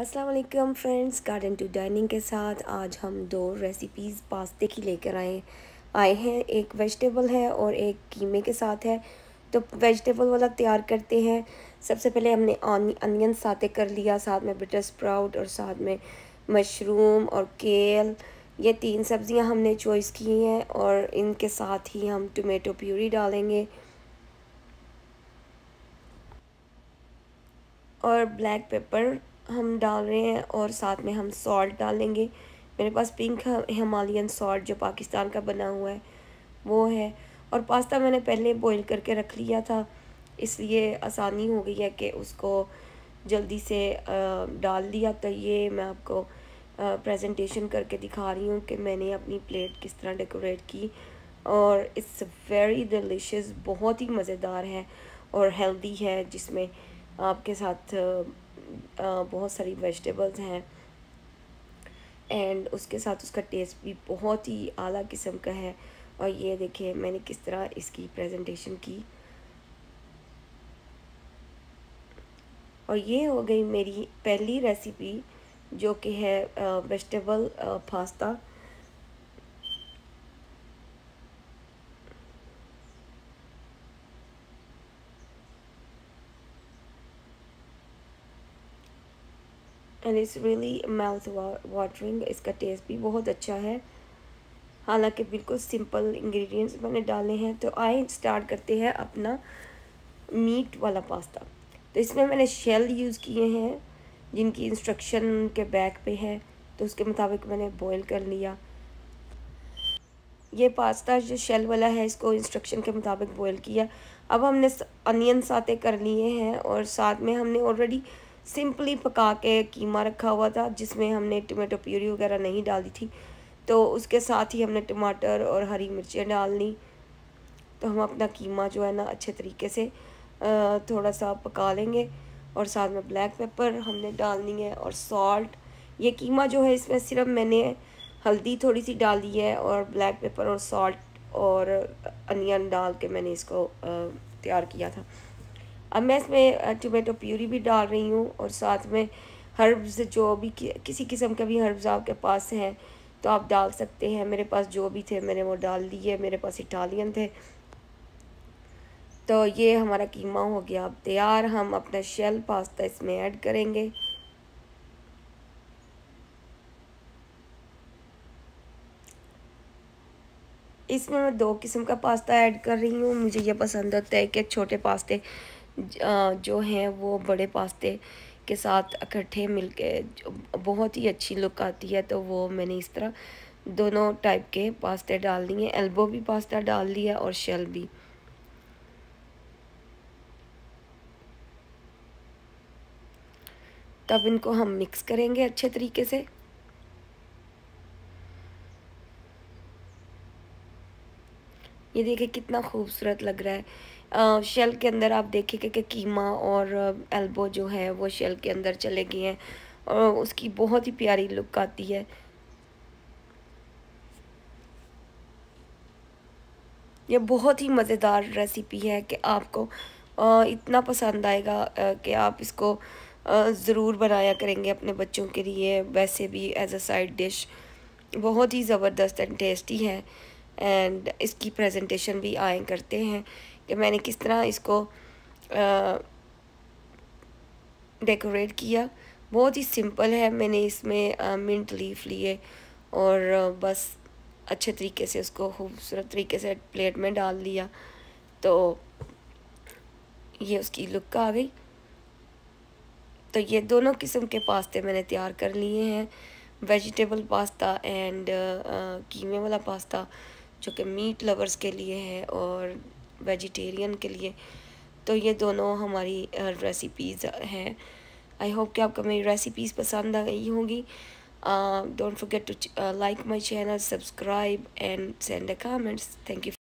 अस्सलाम वालेकुम friends garden two dining के साथ आज हम दो रेसिपीज़ पास्ते की लेकर आए आए हैं, एक वेजिटेबल है और एक कीमे के साथ है। तो वेजिटेबल वाला तैयार करते हैं। सबसे पहले हमने अनियन साते कर लिया, साथ में बटर स्प्राउट और साथ में मशरूम और केल ये तीन सब्ज़ियाँ हमने चॉइस की हैं और इनके साथ ही हम टोमेटो प्यूरी डालेंगे। और ब्लैक पेपर हम डाल रहे हैं और साथ में हम सॉल्ट डालेंगे। मेरे पास पिंक हिमालयन सॉल्ट जो पाकिस्तान का बना हुआ है, वो है। और पास्ता मैंने पहले बॉईल करके रख लिया था, इसलिए आसानी हो गई है कि उसको जल्दी से डाल दिया। तो ये मैं आपको प्रेजेंटेशन करके दिखा रही हूँ कि मैंने अपनी प्लेट किस तरह डेकोरेट की। और इट्स वेरी डिलिशियस बहुत ही मज़ेदार है और हेल्दी है, जिसमें आपके साथ बहुत सारी वेजिटेबल्स हैं। एंड उसके साथ उसका टेस्ट भी बहुत ही आला किस्म का है। और ये देखिए, मैंने किस तरह इसकी प्रेजेंटेशन की। और ये हो गई मेरी पहली रेसिपी जो कि है vegetable pasta and it's really mouth watering इसका टेस्ट भी बहुत अच्छा है। हालाँकि बिल्कुल सिंपल इंग्रेडिएंट्स मैंने डाले हैं तो आए स्टार्ट करते हैं अपना मीट वाला पास्ता तो इसमें मैंने शेल यूज़ किए हैं, जिनकी इंस्ट्रक्शन के बैक पे है तो उसके मुताबिक मैंने बॉईल कर लिया। ये पास्ता जो शेल वाला है, इसको इंस्ट्रक्शन के मुताबिक बॉईल किया। अब हमने अनियन साते कर लिए हैं, और साथ में हमने ऑलरेडी सिंपली पका के कीमा रखा हुआ था, जिसमें हमने टमाटो प्यूरी वगैरह नहीं डाली थी। तो उसके साथ ही हमने टमाटर और हरी मिर्चें डाल ली तो हम अपना कीमा जो है ना, अच्छे तरीके से थोड़ा सा पका लेंगे और साथ में ब्लैक पेपर हमने डालनी है और सॉल्ट ये कीमा जो है, इसमें सिर्फ़ मैंने हल्दी थोड़ी सी डाली है और ब्लैक पेपर और सॉल्ट और अनियन डाल के मैंने इसको तैयार किया था। अब मैं इसमें टोमेटो प्यूरी भी डाल रही हूँ और साथ में हर्ब्स जो भी कि, किसी किस्म के भी हर्ब्स आपके पास हैं तो आप डाल सकते हैं। मेरे पास जो भी थे मैंने वो डाल दिए। मेरे पास इटालियन थे। तो ये हमारा कीमा हो गया। अब तैयार हम अपना शेल पास्ता इसमें ऐड करेंगे। इसमें मैं दो किस्म का पास्ता ऐड कर रही हूँ। मुझे ये पसंद होता है कि छोटे पास्ते जो हैं वो बड़े पास्ते के साथ इकट्ठे मिलके बहुत ही अच्छी लुक आती है तो वो मैंने इस तरह दोनों टाइप के पास्ते डाल दिए एल्बो भी पास्ता डाल दिया और शेल भी। तब इनको हम मिक्स करेंगे अच्छे तरीके से। ये देखिए कितना खूबसूरत लग रहा है। शेल के अंदर आप देखेंगे कि कीमा और एल्बो जो है वो शेल के अंदर चले गए हैं और उसकी बहुत ही प्यारी लुक आती है। ये बहुत ही मज़ेदार रेसिपी है कि आपको इतना पसंद आएगा कि आप इसको ज़रूर बनाया करेंगे अपने बच्चों के लिए। वैसे भी एज अ साइड डिश बहुत ही ज़बरदस्त एंड टेस्टी है। एंड इसकी प्रेजेंटेशन भी आए करते हैं कि मैंने किस तरह इसको डेकोरेट किया। बहुत ही सिंपल है, मैंने इसमें मिंट लीफ लिए और बस अच्छे तरीके से उसको खूबसूरत तरीके से प्लेट में डाल दिया। तो ये उसकी लुक आ गई। तो ये दोनों किस्म के पास्ते मैंने तैयार कर लिए हैं। वेजिटेबल पास्ता एंड कीमे वाला पास्ता। जो कि मीट लवर्स के लिए है और वेजिटेरियन के लिए तो ये दोनों हमारी रेसिपीज़ हैं। आई होप कि आपको मेरी रेसिपीज़ पसंद आ गई होंगी। Don't forget to like my channel subscribe and send the comments thank you